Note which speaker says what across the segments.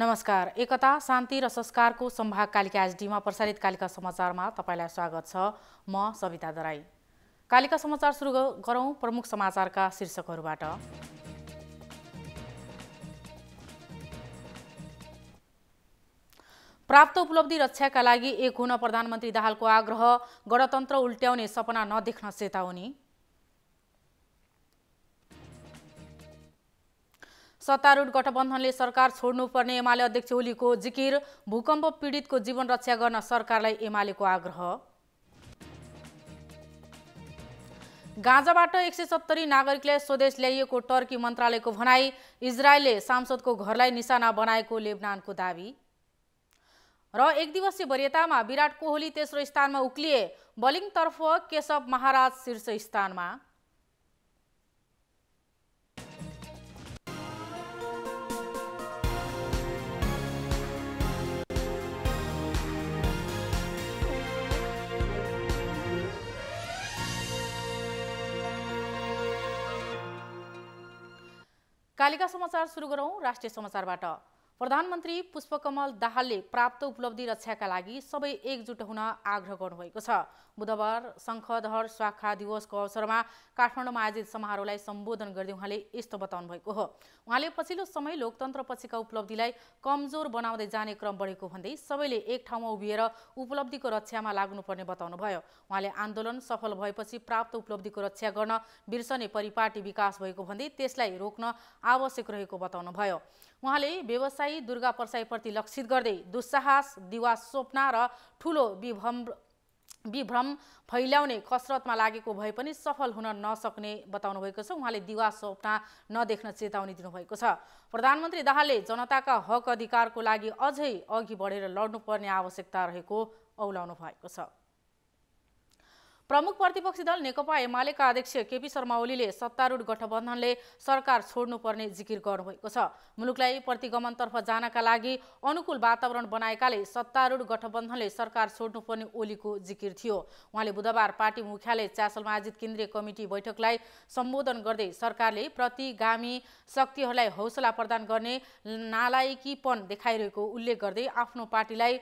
Speaker 1: नमस्कार एकता शान्ति र संस्कारको सम्भाग कालिका एचडीमा प्रसारित कालिका समाचारमा तपाईँलाई स्वागत छ। म सविता दराई। कालिका समाचार सुरु गरौँ प्रमुख समाचारका शीर्षकहरूबाट। प्राप्त उपलब्धि रक्षाका लागि एक हुन प्रधानमन्त्री दाहालको आग्रह गणतन्त्र उल्ट्याउने सपना नदेख्न चेतावनी। सत्तारूढ गठबन्धनले सरकार छोड्नुपर्ने एमाले अध्यक्ष ओलीको जिकिर भूकम्प पीडितको जीवन रक्षा गर्न सरकारलाई एमालेको आग्रह। गाँजाबाट एक सय सत्तरी नागरिकलाई स्वदेश ल्याइएको टर्की मन्त्रालयको भनाई इजरायलले सांसदको घरलाई निशाना बनाएको लेबनानको दावी। र एक दिवसीय वरियतामा विराट कोहली तेस्रो स्थानमा उक्लिए बलिङतर्फ केशव महाराज शीर्ष स्थानमा। कालिका समाचार सुरु गरौँ राष्ट्रिय समाचारबाट। प्रधानमन्त्री पुष्पकमल दाहालले प्राप्त उपलब्धि रक्षाका लागि सबै एकजुट हुन आग्रह गर्नुभएको छ। बुधबार शङ्खधर स्वाखा दिवसको अवसरमा काठमाडौँमा आयोजित समारोहलाई सम्बोधन गर्दै उहाँले यस्तो बताउनु भएको हो। उहाँले पछिल्लो समय लोकतन्त्र पछिका उपलब्धिलाई कमजोर बनाउँदै जाने क्रम बढेको भन्दै सबैले एक ठाउँमा उभिएर उपलब्धिको रक्षामा लाग्नुपर्ने बताउनुभयो। उहाँले आन्दोलन सफल भएपछि प्राप्त उपलब्धिको रक्षा गर्न बिर्सने परिपाटी विकास भएको भन्दै त्यसलाई रोक्न आवश्यक रहेको बताउनुभयो। उहाँले व्यवसायी दुर्गा प्रसाईप्रति लक्षित गर्दै दुस्साहस दिवा स्वप्न र ठुलो विभ्रम विभ्रम फैल्याउने कसरतमा लागेको भए पनि सफल हुन नसक्ने बताउनु भएको छ। उहाँले दिवा स्वप्न नदेख्न चेतावनी दिनुभएको छ। प्रधानमन्त्री दाहालले जनताका हक अधिकारको लागि अझै अघि बढेर लड्नुपर्ने आवश्यकता रहेको औलाउनु भएको छ। प्रमुख प्रतिपक्षी दल नेकपा एमालेका अध्यक्ष केपी शर्मा ओलीले सत्तारूढ गठबन्धनले सरकार छोड्नुपर्ने जिकिर गर्नुभएको छ। मुलुकलाई प्रतिगमनतर्फ जानका लागि अनुकूल वातावरण बनाएकाले सत्तारूढ गठबन्धनले सरकार छोड्नुपर्ने ओलीको जिकिर थियो। उहाँले बुधबार पार्टी मुख्यालय च्यासलमा आयोजित केन्द्रीय कमिटी बैठकलाई सम्बोधन गर्दै सरकारले प्रतिगामी शक्तिहरूलाई हौसला प्रदान गर्ने नालायकीपन देखाइरहेको उल्लेख गर्दै आफ्नो पार्टीलाई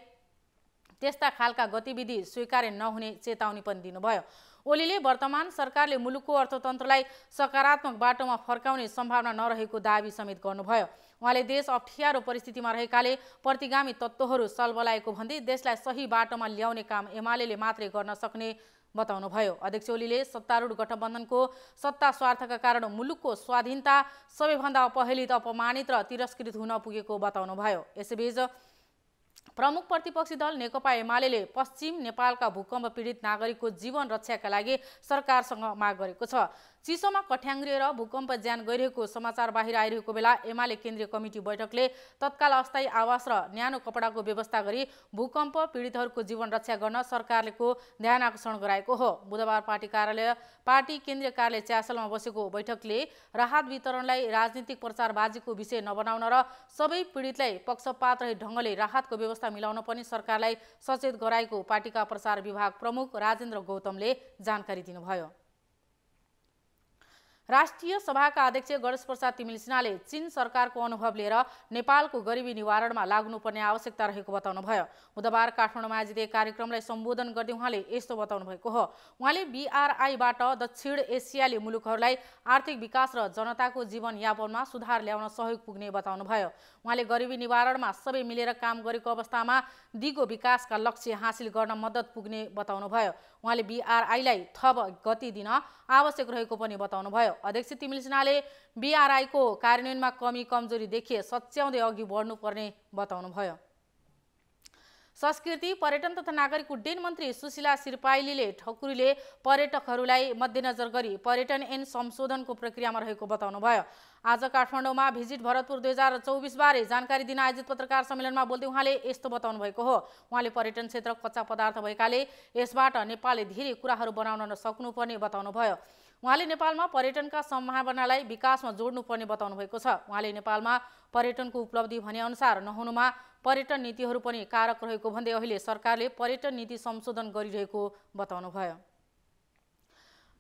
Speaker 1: त्यस्ता खालका गतिविधि स्वीकार्य नहुने चेतावनी पनि दिनुभयो। ओलीले वर्तमान सरकारले मुलुकको अर्थतन्त्रलाई सकारात्मक बाटोमा फर्काउने सम्भावना नरहेको दावी समेत गर्नुभयो। उहाँले देश अप्ठ्यारो परिस्थितिमा रहेकाले प्रतिगामी तत्त्वहरू सलबलाएको भन्दै देशलाई सही बाटोमा ल्याउने काम एमाले मात्रै गर्न सक्ने बताउनुभयो। अध्यक्ष ओलीले सत्तारूढ गठबन्धनको सत्ता स्वार्थका कारण मुलुकको स्वाधीनता सबैभन्दा अपहेलित अपमानित र तिरस्कृत हुन पुगेको बताउनुभयो। यसैबीच प्रमुख प्रतिपक्षी दल नेकपा एमाले पश्चिम नेपालका भूकम्प पीडित नागरिकको जीवन रक्षाका लागि सरकारसँग माग गरेको छ। चिसोमा कठ्याङ्ग्रिएर भूकम्प ज्यान गइरहेको समाचार बाहिर आइरहेको बेला एमाले केन्द्रीय कमिटी बैठकले तत्काल अस्थायी आवास र न्यानो कपडाको व्यवस्था गरी भूकम्प पीडितहरूको जीवन रक्षा गर्न सरकारको ध्यान आकर्षण गराएको हो। बुधबार पार्टी कार्यालय पार्टी केन्द्रीय कार्यालय च्यासलमा बसेको बैठकले राहत वितरणलाई राजनीतिक प्रचारबाजीको विषय नबनाउन र सबै पीडितलाई पक्षपात रहित ढङ्गले राहतको व्यवस्था मिलाउन पनि सरकारलाई सचेत गराएको पार्टीका प्रचार विभाग प्रमुख राजेन्द्र गौतमले जानकारी दिनुभयो। राष्ट्रिय सभाका अध्यक्ष गणेश प्रसाद तिमिल सिन्हाले चीन सरकारको अनुभव लिएर नेपालको गरिबी निवारणमा लाग्नुपर्ने आवश्यकता रहेको बताउनु भयो। बुधबार काठमाडौँमा आयोजित कार्यक्रमलाई सम्बोधन गर्दै उहाँले यस्तो बताउनु भएको हो। उहाँले बिआरआईबाट दक्षिण एसियाली मुलुकहरूलाई आर्थिक विकास र जनताको जीवनयापनमा सुधार ल्याउन सहयोग पुग्ने बताउनु भयो। उहाँले गरिबी निवारणमा सबै मिलेर काम गरेको अवस्थामा दिगो विकासका लक्ष्य हासिल गर्न मद्दत पुग्ने बताउनु भयो उहाँले बिआरआईलाई थप गति दिन आवश्यक रहेको पनि बताउनुभयो। अध्यक्ष तिमिल सिन्हाले बिआरआईको कार्यान्वयनमा कमी कमजोरी देखिए सच्याउँदै अघि बढ्नुपर्ने बताउनुभयो। संस्कृति पर्यटन तथा नागरिक उड्डयन मन्त्री सुशीला सिरपाइलीले ठकुरीले पर्यटकहरूलाई मध्यनजर गरी पर्यटन एन संशोधनको प्रक्रियामा रहेको बताउनुभयो। आज काठमाडौँमा भिजिट भरतपुर दुई हजार चौबिसबारे जानकारी दिन आयोजित पत्रकार सम्मेलनमा बोल्दै उहाँले यस्तो बताउनु भएको हो। उहाँले पर्यटन क्षेत्र कच्चा पदार्थ भएकाले यसबाट नेपालले धेरै कुराहरू बनाउन सक्नुपर्ने बताउनुभयो। उहाँले नेपालमा पर्यटनका सम्भावनालाई विकासमा जोड्नुपर्ने बताउनु भएको छ। उहाँले नेपालमा पर्यटनको उपलब्धि भने अनुसार नहुनुमा पर्यटन नीतिहरू पनि कारक रहेको भन्दै अहिले सरकारले पर्यटन नीति संशोधन गरिरहेको बताउनुभयो।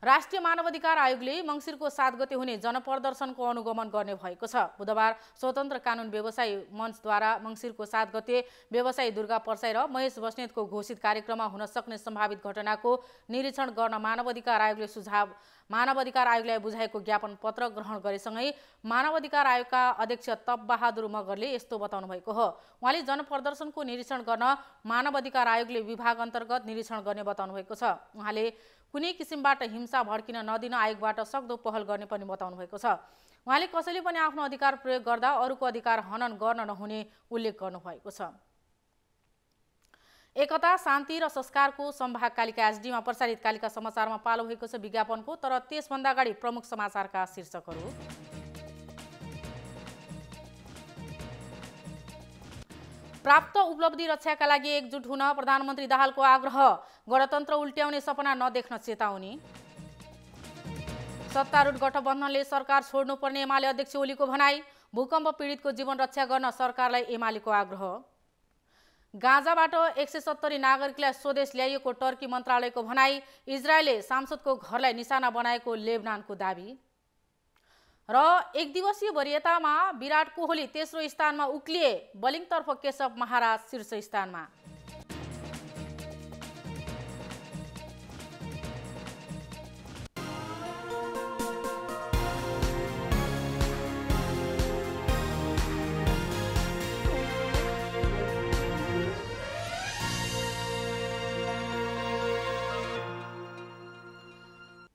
Speaker 1: राष्ट्रिय मानवाधिकार आयोगले मङ्सिरको सात गते हुने जनप्रदर्शनको अनुगमन गर्ने भएको छ। बुधबार स्वतन्त्र कानुन व्यवसायी मञ्चद्वारा मङ्सिरको सात गते व्यवसायी दुर्गा पर्साई र महेश बस्नेतको घोषित कार्यक्रममा हुन सक्ने सम्भावित घटनाको निरीक्षण गर्न मानवाधिकार आयोगले सुझाव मानवाधिकार आयोगलाई बुझाएको ज्ञापन पत्र ग्रहण गरेसँगै मानवाधिकार आयोगका अध्यक्ष तप बहादुर मगरले यस्तो बताउनु भएको हो। उहाँले जनप्रदर्शनको निरीक्षण गर्न मानवाधिकार आयोगले विभाग अन्तर्गत निरीक्षण गर्ने बताउनु भएको छ। उहाँले कुनै किसिमबाट हिंसा भड्किन नदिन आयोगबाट सक्दो पहल गर्ने पनि बताउनु भएको छ। उहाँले कसैले पनि आफ्नो अधिकार प्रयोग गर्दा अरूको अधिकार हनन गर्न नहुने उल्लेख गर्नुभएको छ। एकता शान्ति र संस्कारको सम्भाग कालिका एसडीमा प्रसारित कालिका समाचारमा पालो भएको छ विज्ञापनको तर त्यसभन्दा अगाडि प्रमुख समाचारका शीर्षकहरू। प्राप्त उपलब्धि रक्षाका लागि एकजुट हुन प्रधानमन्त्री दाहालको आग्रह। गणतन्त्र उल्ट्याउने सपना नदेख्न चेतावनी। सत्तारूढ गठबन्धनले सरकार छोड्नुपर्ने एमाले अध्यक्ष ओलीको भनाई। भूकम्प पीडितको जीवन रक्षा गर्न सरकारलाई एमालेको आग्रह। गाँजाबाट एक सय सत्तरी नागरिकलाई स्वदेश ल्याइएको टर्की मन्त्रालयको भनाई। इजरायलले सांसदको घरलाई निशाना बनाएको लेबनानको दावी। र एक दिवसीय वरियतामा विराट कोहली तेस्रो स्थानमा उक्लिए बलिङतर्फ केशव महाराज शीर्ष स्थानमा।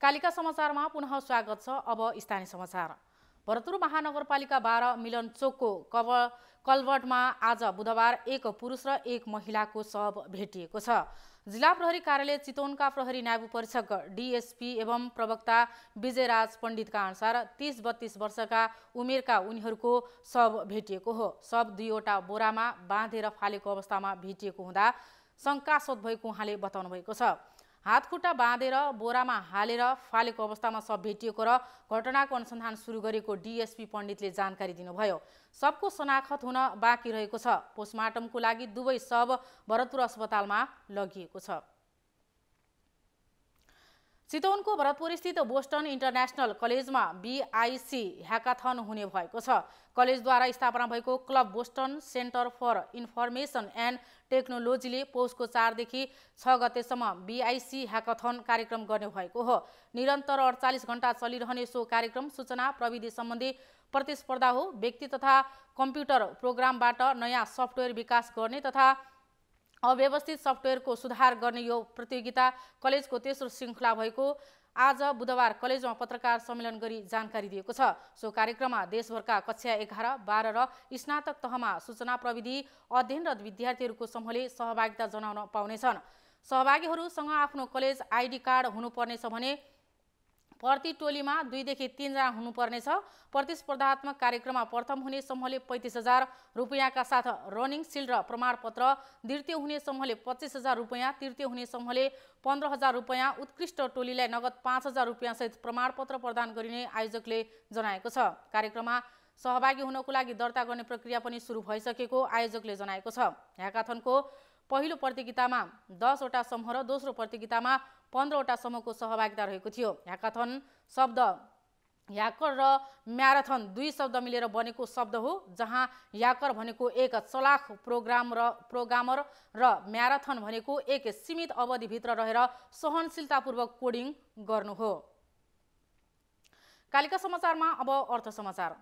Speaker 1: कालिका समाचारमा पुनः स्वागत छ। अब स्थानीय समाचार। भरतपुर महानगरपालिका बाह्र मिलन चोकको कव कलवर्टमा आज बुधबार एक पुरुष र एक महिलाको शव भेटिएको छ। जिल्ला प्रहरी कार्यालय चितवनका प्रहरी नायब परीक्षक डिएसपी एवं प्रवक्ता विजयराज पण्डितका अनुसार तिस बत्तीस वर्षका उमेरका उनीहरूको शव भेटिएको हो। शव दुईवटा बोरामा बाँधेर फालेको अवस्थामा भेटिएको हुँदा शङ्कास्पद भएको उहाँले बताउनु भएको छ। हातखुट्टा बाँधेर बोरामा हालेर फालेको अवस्थामा सब भेटिएको र घटनाको अनुसन्धान सुरु गरेको डिएसपी पण्डितले जानकारी दिनुभयो। सबको शनाखत हुन बाँकी रहेको छ। पोस्टमार्टमको लागि दुवै सब भरतपुर अस्पतालमा लगिएको छ। चितवनको भरतपुर स्थित बोस्टन इन्टरनेसनल कलेजमा बिआइसी ह्याकाथन हुने भएको छ। कलेजद्वारा स्थापना भएको club Boston Centre for Information and टेक्नोलोजीले पौषको चारदेखि छ गतेसम्म बिआइसी ह्याकाथन कार्यक्रम गर्ने भएको हो। निरन्तर अडचालिस घन्टा चलिरहने सो कार्यक्रम सूचना प्रविधि सम्बन्धी प्रतिस्पर्धा हो। व्यक्ति तथा कम्प्युटर प्रोग्रामबाट नयाँ सफ्टवेयर विकास गर्ने तथा अव्यवस्थित सफ्टवेयरको सुधार गर्ने यो प्रतियोगिता कलेजको तेस्रो श्रृङ्खला भएको आज बुधबार कलेजमा पत्रकार सम्मेलन गरी जानकारी दिएको छ। सो कार्यक्रममा देशभरका कक्षा एघार बाह्र र स्नातक तहमा सूचना प्रविधि अध्ययनरत विद्यार्थीहरूको समूहले सहभागिता जनाउन पाउनेछन्। सहभागीहरूसँग आफ्नो कलेज आइडी कार्ड हुनुपर्नेछ भने प्रति टोलीमा दुईदेखि तिनजना हुनुपर्नेछ। प्रतिस्पर्धात्मक कार्यक्रममा प्रथम हुने समूहले पैँतिस हजार रुपियाँका साथ रनिङ सिल्ड र प्रमाणपत्र द्वितीय हुने समूहले पच्चिस हजार रुपियाँ तृतीय हुने समूहले पन्ध्र हजार रुपियाँ उत्कृष्ट टोलीलाई नगद पाँच हजार रुपियाँसहित प्रमाणपत्र प्रदान गरिने आयोजकले जनाएको छ। कार्यक्रममा सहभागी हुनको लागि दर्ता गर्ने प्रक्रिया पनि सुरु भइसकेको आयोजकले जनाएको छ। ह्याकाथनको पहिलो प्रतियोगितामा दसवटा समूह र दोस्रो प्रतियोगितामा पन्ध्रवटा समूहको सहभागिता रहेको थियो। ह्याकाथन शब्द ह्याकर र म्याराथन दुई शब्द मिलेर बनेको शब्द हो जहाँ ह्याकर भनेको एक चलाख प्रोग्राम र प्रोग्रामर र म्याराथन भनेको एक सीमित अवधिभित्र रहेर सहनशीलतापूर्वक कोडिङ गर्नु हो। कालिका समाचारमा अब अर्थ समाचार।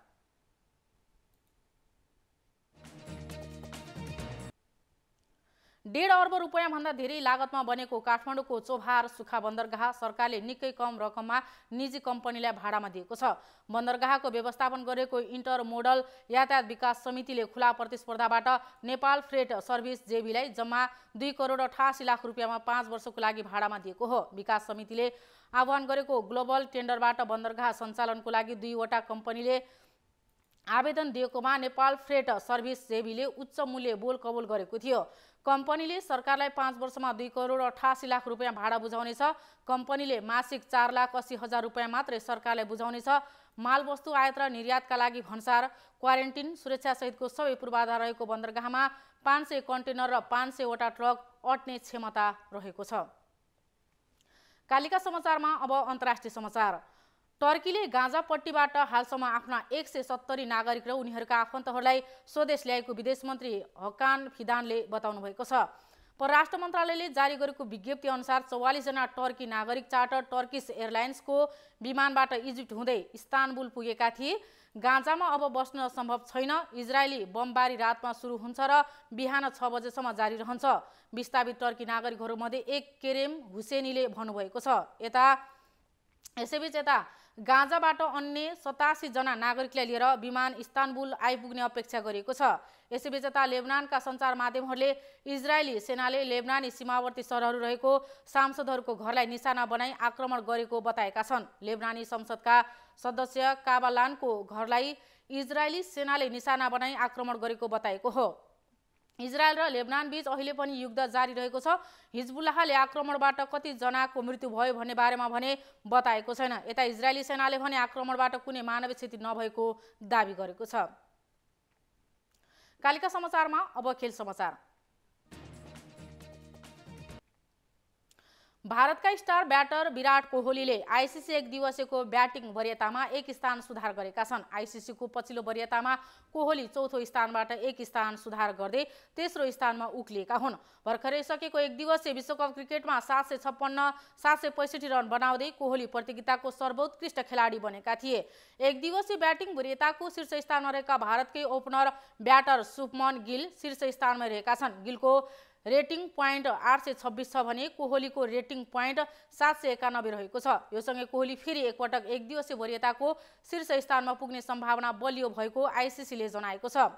Speaker 1: डेढ अर्ब रुपियाँभन्दा धेरै लागतमा बनेको काठमाडौँको चोभार सुखा बन्दरगाह सरकारले निकै कम रकममा निजी कम्पनीलाई भाडामा दिएको छ। बन्दरगाहको व्यवस्थापन गरेको इन्टर मोडल यातायात विकास समितिले खुला प्रतिस्पर्धाबाट नेपाल फ्रेट सर्भिस जेबीलाई जम्मा दुई करोड अठासी लाख रुपियाँमा पाँच वर्षको लागि भाडामा दिएको हो। विकास समितिले आह्वान गरेको ग्लोबल टेन्डरबाट बन्दरगाह सञ्चालनको लागि दुईवटा कम्पनीले आवेदन दिएकोमा नेपाल फ्रेट सर्भिस जेबीले उच्च मूल्य बोल कबुल गरेको थियो। कम्पनीले सरकारलाई पाँच वर्षमा दुई करोड अठासी लाख रुपियाँ भाडा बुझाउनेछ। कम्पनीले मासिक चार लाख अस्सी हजार रुपियाँ मात्रै सरकारलाई बुझाउनेछ। मालवस्तु आयात र निर्यातका लागि भन्सार क्वारेन्टिन सुरक्षासहितको सबै पूर्वाधार रहेको बन्दरगाहमा पाँच सय कन्टेनर र पाँच सयवटा ट्रक अट्ने क्षमता रहेको छ। कालिका समाचारमा अब अन्तर्राष्ट्रिय समाचार। टर्कीले गाँजापट्टिबाट हालसम्म आफ्ना एक सय सत्तरी नागरिक र उनीहरूका आफन्तहरूलाई स्वदेश ल्याएको विदेश मन्त्री हकान फिदानले बताउनु भएको छ। परराष्ट्र मन्त्रालयले जारी गरेको विज्ञप्ति अनुसार चौवालिसजना टर्की नागरिक चार्टर टर्किस एयरलाइन्सको विमानबाट इजिप्ट हुँदै इस्तानबुल पुगेका थिए। गाँजामा अब बस्न सम्भव छैन। इजरायली बमबारी रातमा सुरु हुन्छ र बिहान छ बजेसम्म जारी रहन्छ। विस्थापित टर्की नागरिकहरूमध्ये एक केरेम हुसेनीले भन्नुभएको छ। यता यसैबीच यता गाँजाबाट अन्य सतासीजना नागरिकलाई लिएर विमान इस्तानबुल आइपुग्ने अपेक्षा गरिएको छ। यसैबीच यता लेबनानका सञ्चार माध्यमहरूले इजरायली सेनाले लेबनानी सीमावर्ती सहरहरू रहेको सांसदहरूको घरलाई निशाना बनाई आक्रमण गरेको बताएका छन्। लेबनानी संसदका सदस्य काबालानको घरलाई इजरायली सेनाले निशाना बनाई आक्रमण गरेको बताएको हो। इजरायल र लेबनान बीच अहिले पनि युद्ध जारी रहेको छ। हिजबुल्लाहले आक्रमणबाट कतिजनाको मृत्यु भयो भन्ने बारेमा भने बताएको छैन। यता इजरायली सेनाले भने आक्रमणबाट कुनै मानवीय क्षति नभएको दावी गरेको छ। कालिका समाचारमा अब खेल समाचार। भारतका स्टार ब्याटर विराट कोहलीले आइसिसी एक दिवसीयको ब्याटिङ वरियतामा एक स्थान सुधार गरेका छन्। आइसिसीको पछिल्लो वरियतामा कोहली चौथो स्थानबाट एक स्थान सुधार गर्दै तेस्रो स्थानमा उक्लिएका हुन्। भर्खरै सकेको एक दिवसीय विश्वकप क्रिकेटमा सात सय छप्पन्न सात सय पैँसठी रन बनाउँदै कोहली प्रतियोगिताको सर्वोत्कृष्ट खेलाडी बनेका थिए। एक दिवसीय ब्याटिङ वरियताको शीर्ष स्थानमा रहेका भारतकै ओपनर ब्याटर सुभमन गिल शीर्ष स्थानमा रहेका छन्। गिलको रेटिङ पोइन्ट आठ सय छब्बिस छ भने कोहलीको रेटिङ पोइन्ट सात सय एकानब्बे रहेको छ। योसँगै कोहली फेरि एकपटक एक दिवसीय वरियताको शीर्ष स्थानमा पुग्ने सम्भावना बलियो भएको आइसिसीले जनाएको छ।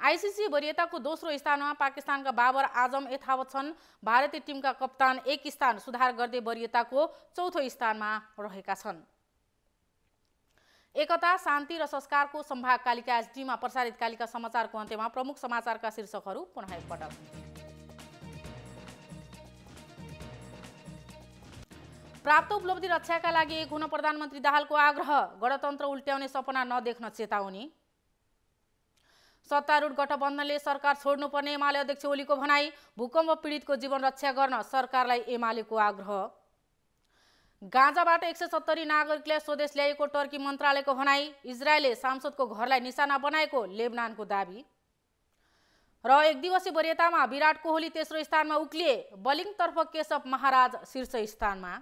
Speaker 1: आइसिसी वरियताको दोस्रो स्थानमा पाकिस्तानका बाबर आजम यथावत छन्। भारतीय टिमका कप्तान एक स्थान सुधार गर्दै वरियताको चौथो स्थानमा रहेका छन्। एकता शान्ति र संस्कारको सम्भाग कालिका एसडीमा प्रसारित कालिका समाचारको अन्त्यमा प्रमुख समाचारका शीर्षकहरू पुनः एकपटक। प्राप्त उपलब्धि रक्षाका लागि एक हुन प्रधानमन्त्री दाहालको आग्रह। गणतन्त्र उल्ट्याउने सपना नदेख्न चेतावनी। सत्तारूढ गठबन्धनले सरकार छोड्नुपर्ने एमाले अध्यक्ष ओलीको भनाई भूकम्प पीडितको जीवन रक्षा गर्न सरकारलाई एमालेको आग्रह। गाँजाबाट एक सय सत्तरी नागरिकलाई स्वदेश ल्याएको टर्की मन्त्रालयको भनाई इजरायलले सांसदको घरलाई निशाना बनाएको लेबनानको दावी। र एक दिवसीय वरियतामा विराट कोहली तेस्रो स्थानमा उक्लिए बलिङतर्फ केशव महाराज शीर्ष स्थानमा।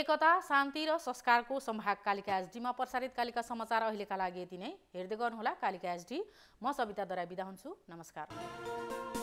Speaker 1: एकता शान्ति र संस्कारको सम्भाग कालिका एसडीमा प्रसारित कालिका समाचार अहिलेका लागि यति नै। हेर्दै गर्नुहोला कालिका एसडी। म सविता दराई बिदा हुन्छु। नमस्कार।